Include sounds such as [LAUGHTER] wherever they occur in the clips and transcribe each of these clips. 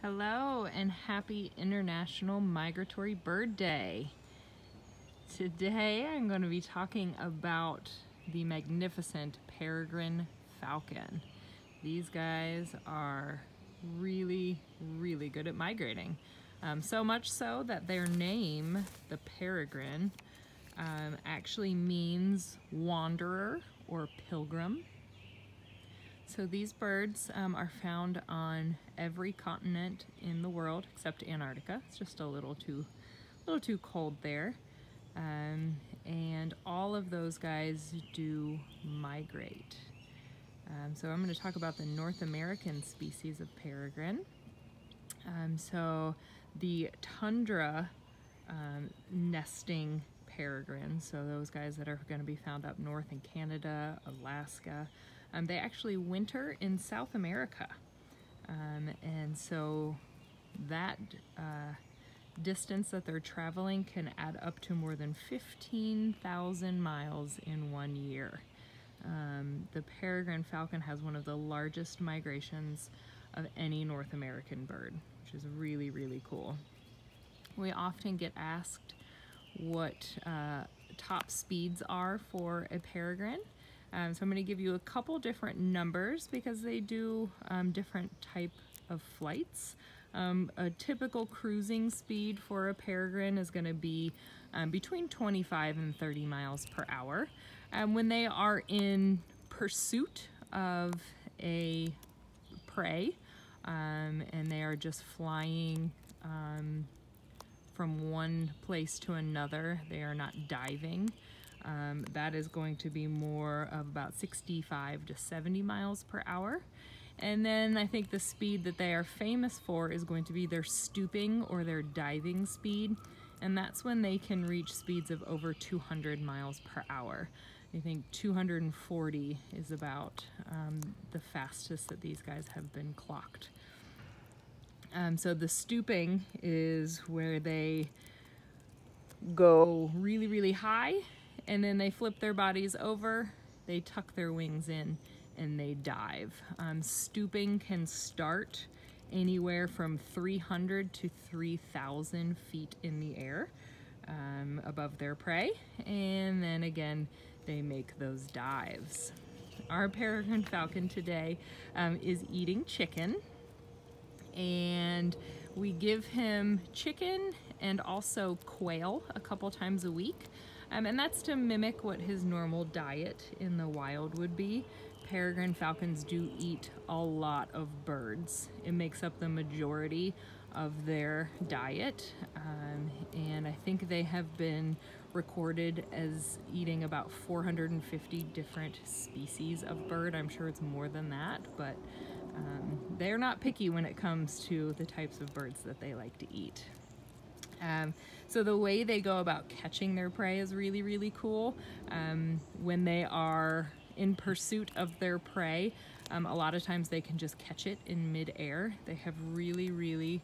Hello and happy International Migratory Bird Day. Today I'm going to be talking about the magnificent peregrine falcon. These guys are really, really good at migrating. Um, so much so that their name, the peregrine, um, actually means wanderer or pilgrim. So these birds um, are found on every continent in the world except Antarctica. It's just a little too, little too cold there. Um, and all of those guys do migrate. Um, so I'm going to talk about the North American species of peregrine. Um, so the tundra um, nesting peregrine, so those guys that are going to be found up north in Canada, Alaska, um, they actually winter in South America. Um, and so that uh, distance that they're traveling can add up to more than 15,000 miles in one year. Um, the peregrine falcon has one of the largest migrations of any North American bird, which is really, really cool. We often get asked what uh, top speeds are for a peregrine. Um, so I'm going to give you a couple different numbers because they do um, different type of flights. Um, a typical cruising speed for a peregrine is going to be um, between 25 and 30 miles per hour. And when they are in pursuit of a prey um, and they are just flying um, from one place to another, they are not diving. Um, that is going to be more of about 65 to 70 miles per hour. And then I think the speed that they are famous for is going to be their stooping or their diving speed. And that's when they can reach speeds of over 200 miles per hour. I think 240 is about um, the fastest that these guys have been clocked. Um, so the stooping is where they go really, really high and then they flip their bodies over, they tuck their wings in, and they dive. Um, stooping can start anywhere from 300 to 3,000 feet in the air um, above their prey, and then again, they make those dives. Our peregrine falcon today um, is eating chicken, and we give him chicken and also quail a couple times a week. Um, and that's to mimic what his normal diet in the wild would be. Peregrine falcons do eat a lot of birds. It makes up the majority of their diet. Um, and I think they have been recorded as eating about 450 different species of bird. I'm sure it's more than that, but um, they're not picky when it comes to the types of birds that they like to eat. Um, so the way they go about catching their prey is really, really cool. Um, when they are in pursuit of their prey, um, a lot of times they can just catch it in midair. They have really, really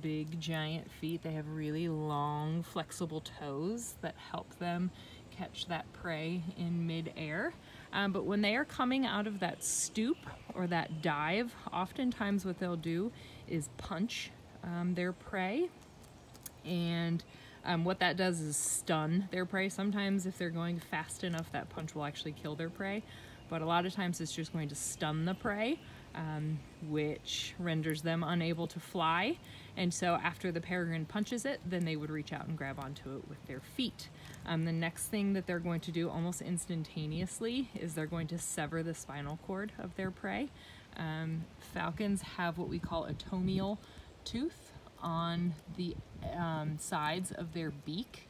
big, giant feet. They have really long, flexible toes that help them catch that prey in midair. Um, but when they are coming out of that stoop or that dive, oftentimes what they'll do is punch um, their prey and um, what that does is stun their prey. Sometimes if they're going fast enough, that punch will actually kill their prey, but a lot of times it's just going to stun the prey, um, which renders them unable to fly. And so after the peregrine punches it, then they would reach out and grab onto it with their feet. Um, the next thing that they're going to do almost instantaneously is they're going to sever the spinal cord of their prey. Um, falcons have what we call a tomial tooth on the um, sides of their beak.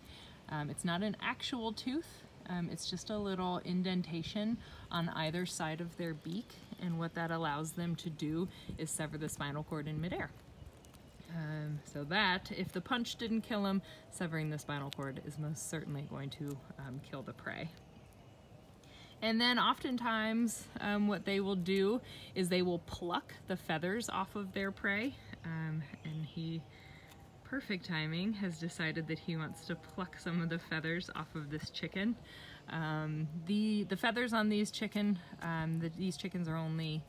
Um, it's not an actual tooth, um, it's just a little indentation on either side of their beak and what that allows them to do is sever the spinal cord in midair. Um, so that, if the punch didn't kill him, severing the spinal cord is most certainly going to um, kill the prey. And then oftentimes um, what they will do is they will pluck the feathers off of their prey. He, perfect timing, has decided that he wants to pluck some of the feathers off of this chicken. Um, the, the feathers on these chicken, um, the, these chickens are only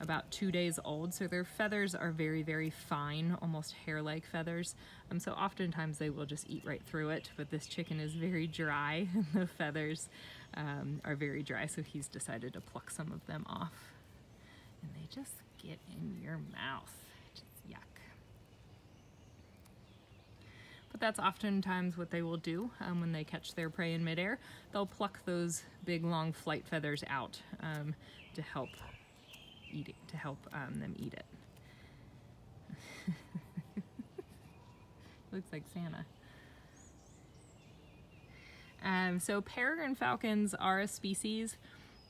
about two days old, so their feathers are very, very fine, almost hair-like feathers. Um, so oftentimes they will just eat right through it, but this chicken is very dry, [LAUGHS] and the feathers um, are very dry, so he's decided to pluck some of them off. And they just get in your mouth. Just yuck. But that's oftentimes what they will do um, when they catch their prey in midair. They'll pluck those big long flight feathers out um, to help eating to help um, them eat it. [LAUGHS] Looks like Santa. Um, so peregrine falcons are a species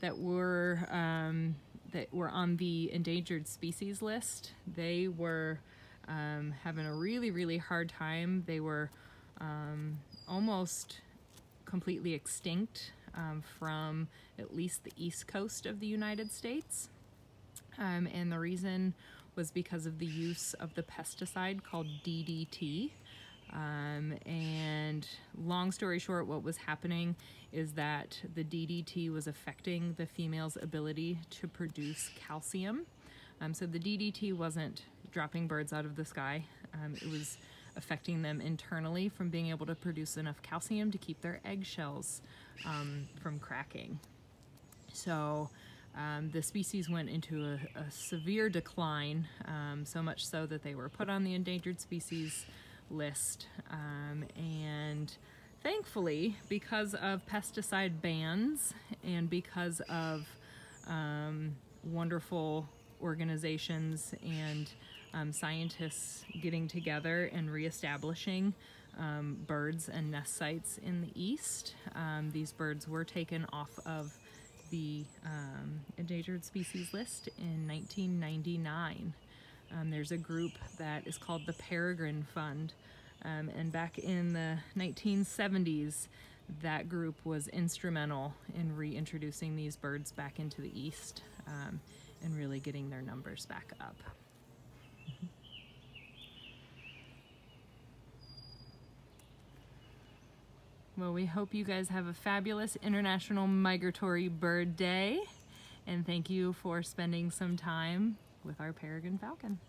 that were um, that were on the endangered species list. They were um, having a really really hard time. They were um, almost completely extinct um, from at least the east coast of the United States. Um, and the reason was because of the use of the pesticide called DDT. Um, and long story short, what was happening is that the DDT was affecting the female's ability to produce calcium. Um, so the DDT wasn't dropping birds out of the sky, um, it was affecting them internally from being able to produce enough calcium to keep their eggshells um, from cracking. So um, the species went into a, a severe decline, um, so much so that they were put on the endangered species list. Um, and thankfully, because of pesticide bans and because of um, wonderful organizations and um, scientists getting together and reestablishing um, birds and nest sites in the east, these birds were taken off of the um, endangered species list in 1999. Um, there's a group that is called the Peregrine Fund, um, and back in the 1970s, that group was instrumental in reintroducing these birds back into the east um, and really getting their numbers back up. Well, we hope you guys have a fabulous International Migratory Bird Day. And thank you for spending some time with our peregrine falcon.